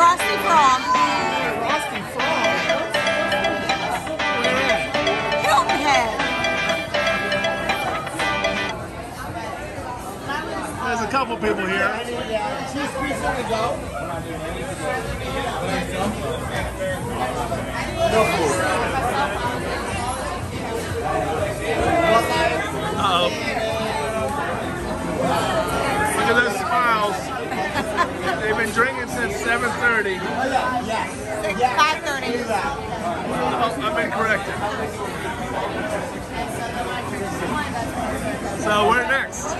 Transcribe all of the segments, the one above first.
Frosty Frog. Frosty Frog. Hilton Head. There's a couple people here. Uh-oh. Been drinking since 7.30. 5.30. Oh, I've been corrected. So where next? I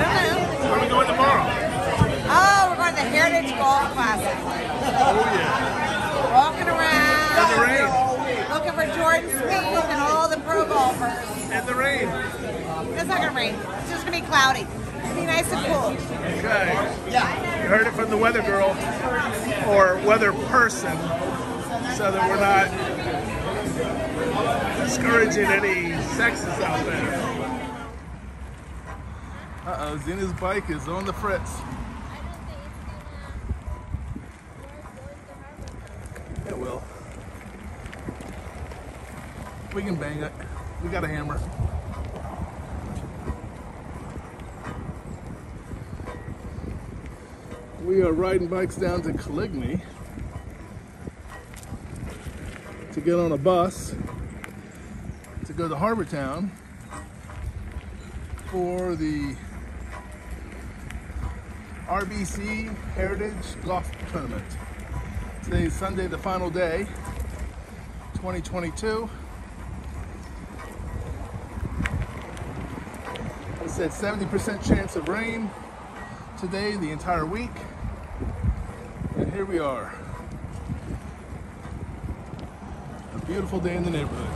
don't know. Where are we going tomorrow? Oh, we're going to the Heritage Golf Classic. Oh yeah. Walking around. In the rain. Looking for Jordan Spieth and all the pro golfers. In the rain. It's not going to rain. It's just going to be cloudy. Be nice and cool. Okay. Yeah. You heard it from the weather girl or weather person so that we're not discouraging any sexes out there. Uh-oh, Zena's bike is on the fritz. It will. We can bang it. We got a hammer. We are riding bikes down to Coligny to get on a bus to go to Harbour Town for the RBC Heritage Golf Tournament. Today is Sunday, the final day, 2022. It said 70% chance of rain today, the entire week. Here we are. A beautiful day in the neighborhood.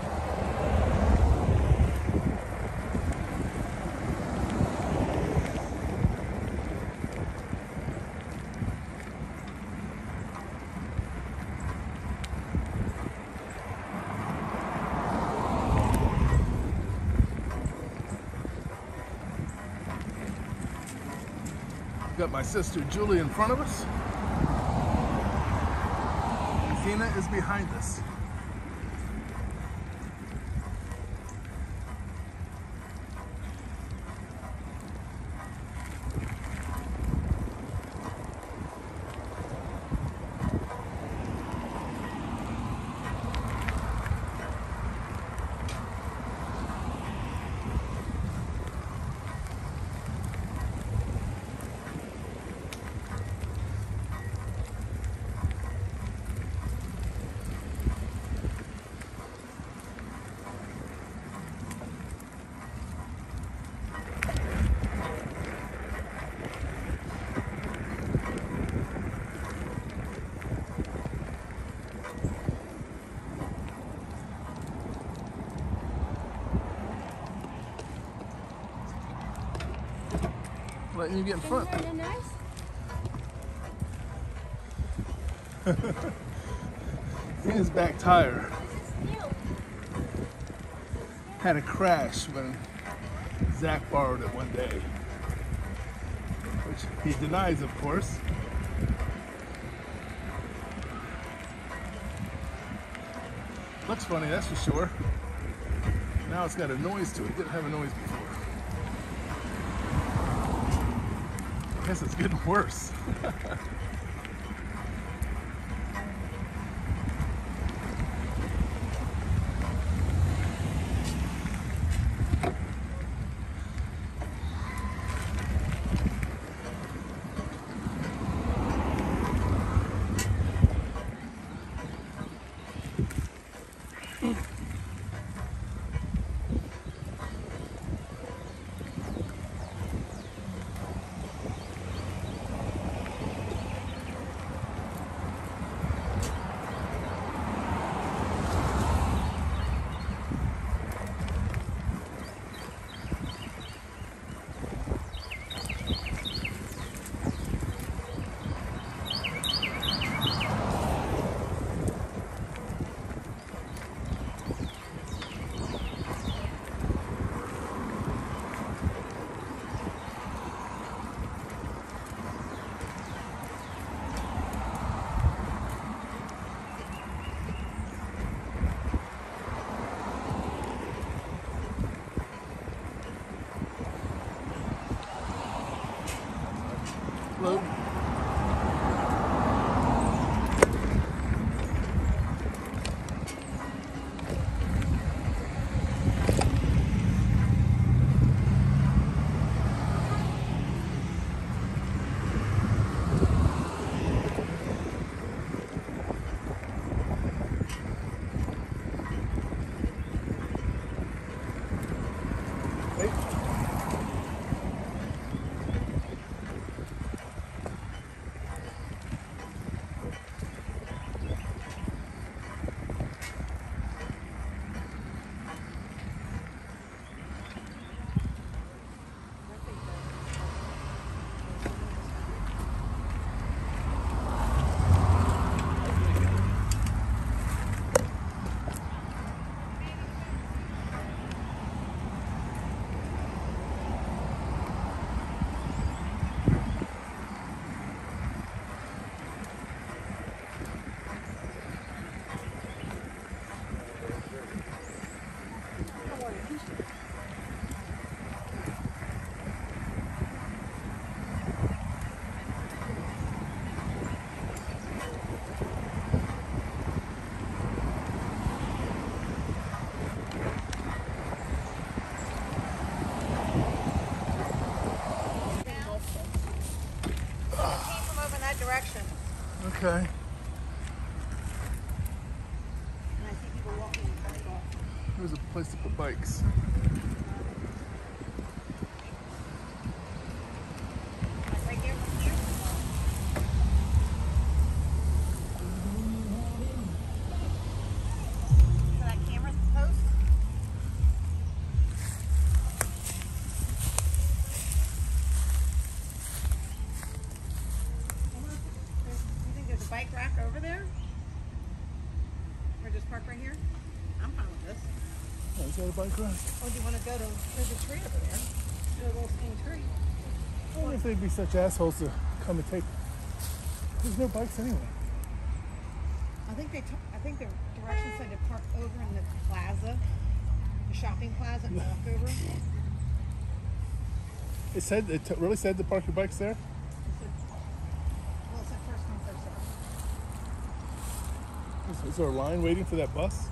Got my sister Julie in front of us. Zena is behind us. Letting you get in front. Zena's back tire had a crash when Zach borrowed it one day. Which he denies, of course. Looks funny, that's for sure. Now it's got a noise to it. It didn't have a noise before. Guess it's getting worse. explode. direction. Okay. There's a place to put bikes. Bike rack over there? Or just park right here? I'm fine with this. Oh, is that a bike rack? Or do you want to go to, there's a tree over there. There's a little skinny tree. I wonder if they'd be such assholes to come and take. There's no bikes anyway. I think they, I think the directions said to park over in the plaza, the shopping plaza and walk over. It said it really said to park your bikes there. It said, well, it said first come, first served. Is, is there a line waiting for that bus?